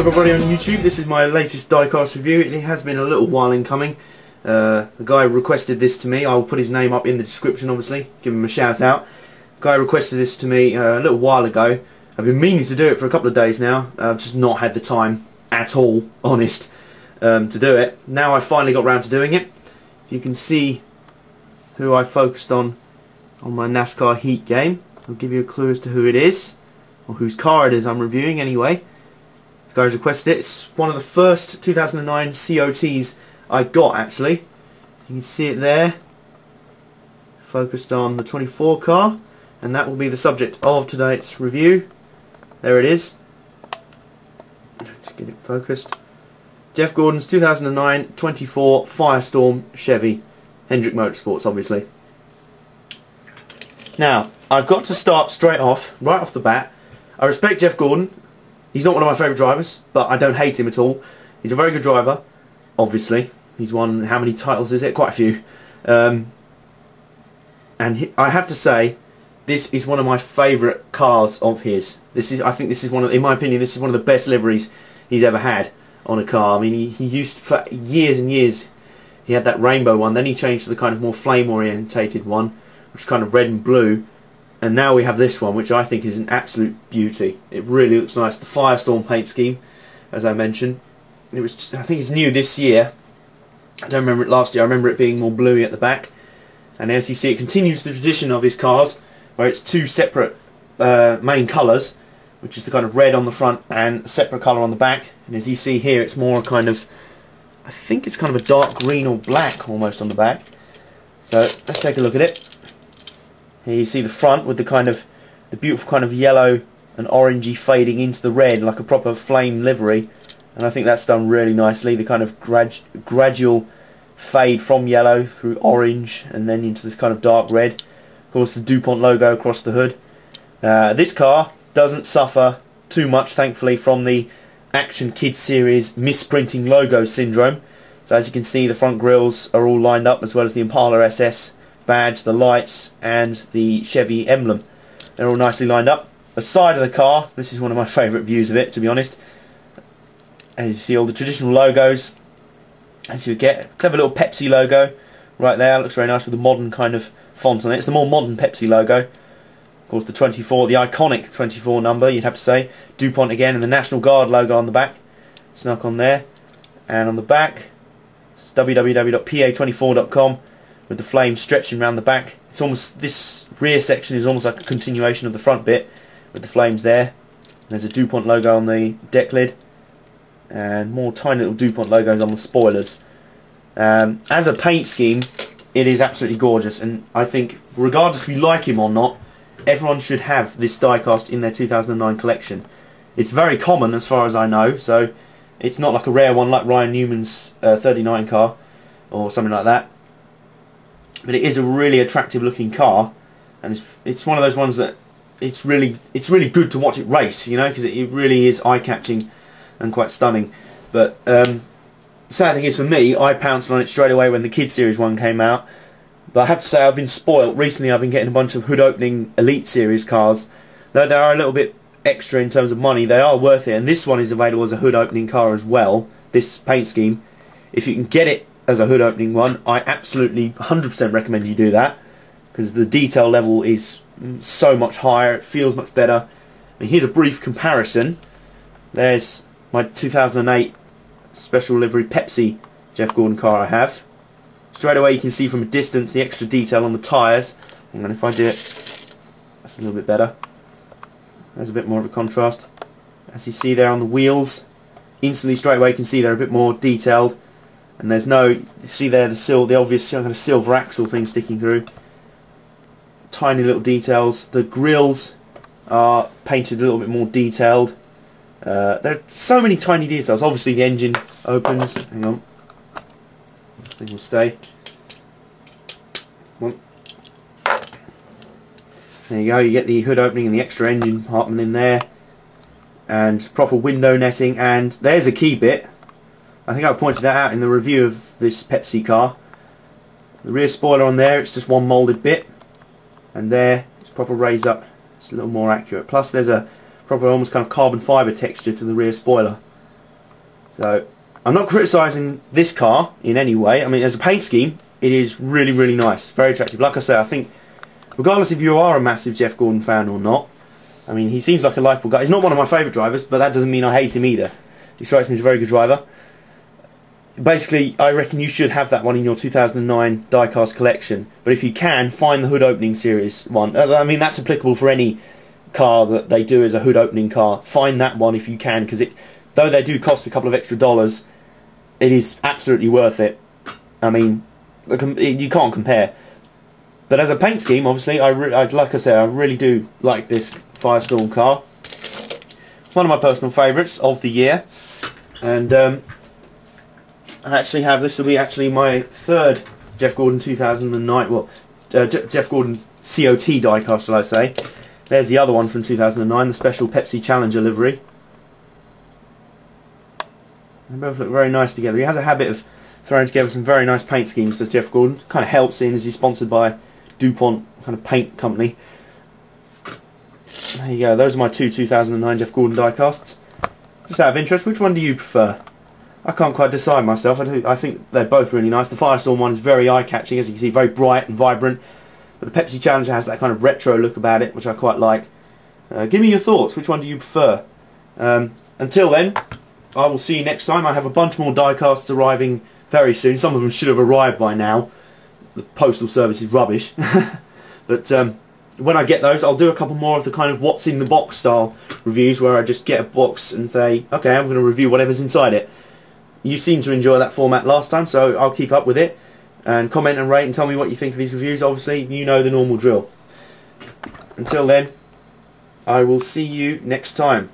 everybody on YouTube, this is my latest diecast review. It has been a little while in coming. Uh, the guy requested this to me, I will put his name up in the description obviously, give him a shout out. Guy requested this to me uh, a little while ago. I've been meaning to do it for a couple of days now, I've just not had the time at all, honest, um, to do it. Now I finally got round to doing it. You can see who I focused on on my NASCAR Heat game. I'll give you a clue as to who it is, or whose car it is I'm reviewing anyway. Guys requested it. It's one of the first 2009 COTs I got actually. You can see it there. Focused on the 24 car. And that will be the subject of tonight's review. There it is. Let's get it focused. Jeff Gordon's 2009 24 Firestorm Chevy. Hendrick Motorsports obviously. Now, I've got to start straight off, right off the bat. I respect Jeff Gordon. He's not one of my favourite drivers, but I don't hate him at all. He's a very good driver, obviously. He's won, how many titles is it? Quite a few. Um, and he, I have to say, this is one of my favourite cars of his. This is, I think this is one of, in my opinion, this is one of the best liveries he's ever had on a car. I mean, he, he used, for years and years, he had that rainbow one. Then he changed to the kind of more flame-orientated one, which is kind of red and blue and now we have this one which I think is an absolute beauty. It really looks nice. The Firestorm paint scheme as I mentioned. It was I think it's new this year. I don't remember it last year. I remember it being more bluey at the back. And as you see it continues the tradition of his cars where it's two separate uh, main colours which is the kind of red on the front and a separate colour on the back. And as you see here it's more kind of I think it's kind of a dark green or black almost on the back. So let's take a look at it here you see the front with the kind of the beautiful kind of yellow and orangey fading into the red like a proper flame livery. And I think that's done really nicely the kind of grad gradual fade from yellow through orange and then into this kind of dark red. Of course the DuPont logo across the hood. Uh, this car doesn't suffer too much thankfully from the Action Kids series misprinting logo syndrome. So as you can see the front grills are all lined up as well as the Impala SS badge, the lights and the Chevy emblem. They're all nicely lined up. The side of the car, this is one of my favourite views of it to be honest. As you see all the traditional logos as you get. Clever little Pepsi logo right there, looks very nice with the modern kind of font on it. It's the more modern Pepsi logo. Of course the 24, the iconic 24 number you'd have to say. DuPont again and the National Guard logo on the back. Snuck on there. And on the back, it's www.pa24.com with the flame stretching around the back. It's almost this rear section is almost like a continuation of the front bit with the flames there. There's a DuPont logo on the deck lid and more tiny little DuPont logos on the spoilers. Um, as a paint scheme, it is absolutely gorgeous and I think regardless if you like him or not, everyone should have this diecast in their 2009 collection. It's very common as far as I know, so it's not like a rare one like Ryan Newman's uh, 39 car or something like that but it is a really attractive looking car and it's, it's one of those ones that it's really it's really good to watch it race you know because it, it, really is eye-catching and quite stunning. But um, the sad thing is for me I pounced on it straight away when the Kid Series one came out. But I have to say I've been spoilt recently I've been getting a bunch of hood opening Elite Series cars. Though they are a little bit extra in terms of money they are worth it. And this one is available as a hood opening car as well this paint scheme. If you can get it as a hood opening one, I absolutely 100% recommend you do that because the detail level is mm, so much higher, it feels much better. I mean, here's a brief comparison. There's my 2008 special livery Pepsi Jeff Gordon car I have. Straight away you can see from a distance the extra detail on the tyres. And if I do it, that's a little bit better. There's a bit more of a contrast. As you see there on the wheels, instantly straight away you can see they're a bit more detailed and there's no see there the sil the obvious kind of silver axle thing sticking through. Tiny little details. The grills are painted a little bit more detailed. Uh, there are so many tiny details. Obviously the engine opens. Hang on. Thing will stay. There you go. You get the hood opening and the extra engine compartment in there. And proper window netting. And there's a key bit I think I pointed that out in the review of this Pepsi car. The rear spoiler on there, it's just one moulded bit. And there, it's proper raised up. It's a little more accurate. Plus there's a proper almost kind of carbon fibre texture to the rear spoiler. So I'm not criticising this car in any way. I mean, as a paint scheme, it is really, really nice. Very attractive. Like I say, I think, regardless if you are a massive Jeff Gordon fan or not, I mean, he seems like a likeable guy. He's not one of my favourite drivers, but that doesn't mean I hate him either. He strikes me as a very good driver. Basically, I reckon you should have that one in your 2009 diecast collection. But if you can, find the hood opening series one. Uh, I mean, that's applicable for any car that they do as a hood opening car. Find that one if you can, because it, though they do cost a couple of extra dollars, it is absolutely worth it. I mean, you can't compare. But as a paint scheme, obviously, I, I like I said, I really do like this Firestorm car. One of my personal favourites of the year, and um, I actually have this will be actually my third Jeff Gordon 2009. Well, uh, Jeff Gordon COT diecast, shall I say? There's the other one from 2009, the special Pepsi Challenger livery. They both look very nice together. He has a habit of throwing together some very nice paint schemes, does Jeff Gordon. Kind of helps in as he's sponsored by DuPont kind of paint company. There you go. Those are my two 2009 Jeff Gordon diecasts. Just out of interest, which one do you prefer? I can't quite decide myself. I, do, I think they're both really nice. The Firestorm one is very eye-catching, as you can see, very bright and vibrant. But the Pepsi Challenger has that kind of retro look about it, which I quite like. Uh, give me your thoughts. Which one do you prefer? Um, until then, I will see you next time. I have a bunch more diecasts arriving very soon. Some of them should have arrived by now. The postal service is rubbish. but um, when I get those, I'll do a couple more of the kind of what's in the box style reviews where I just get a box and say, okay, I'm going to review whatever's inside it. You seem to enjoy that format last time, so I'll keep up with it. And comment and rate and tell me what you think of these reviews. Obviously, you know the normal drill. Until then, I will see you next time.